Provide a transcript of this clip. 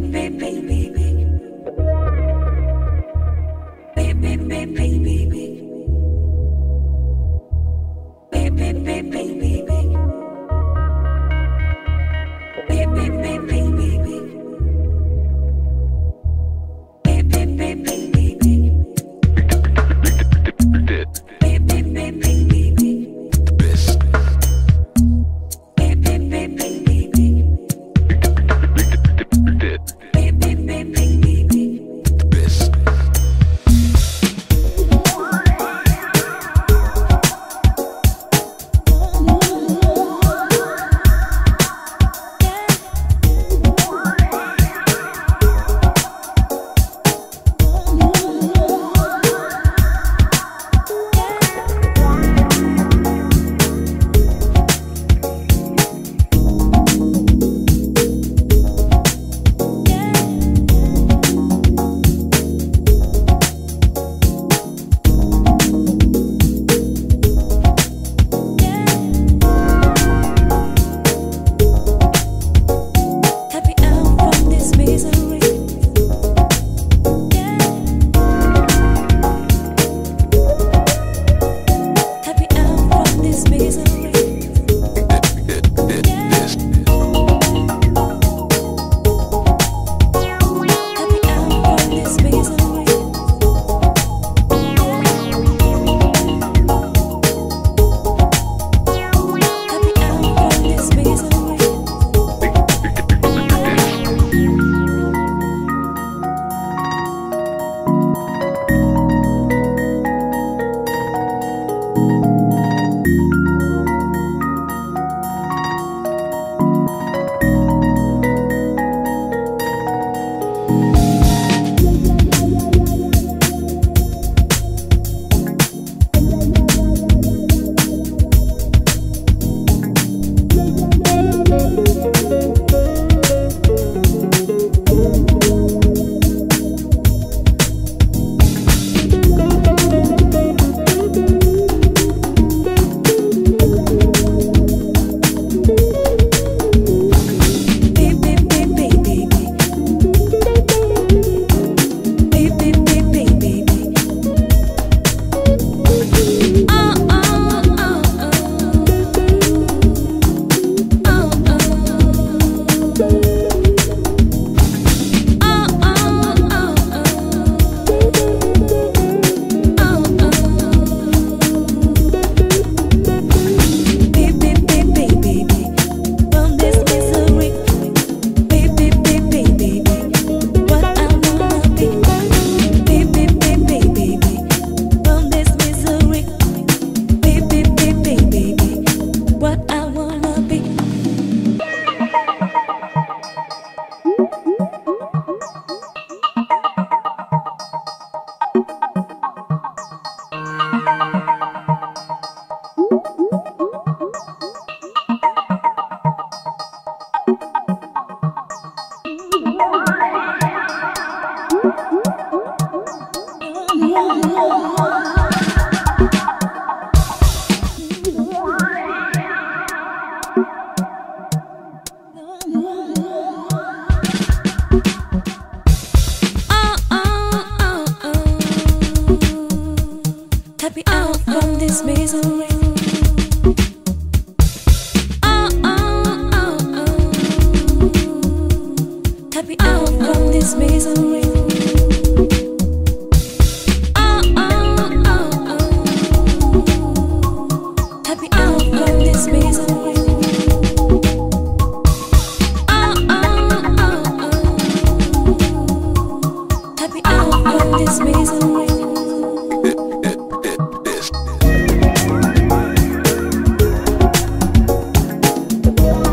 baby, baby. 哦 you.